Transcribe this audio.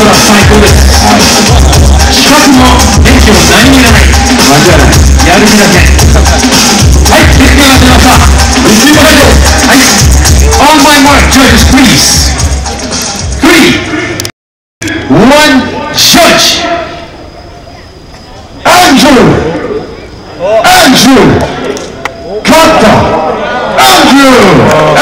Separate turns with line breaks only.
ことが最高です資格も免許も何にもない間違いないやる気だけはい結果が出ました一番はい All my work judges please three one judge Andrew Andrew 勝った Andrew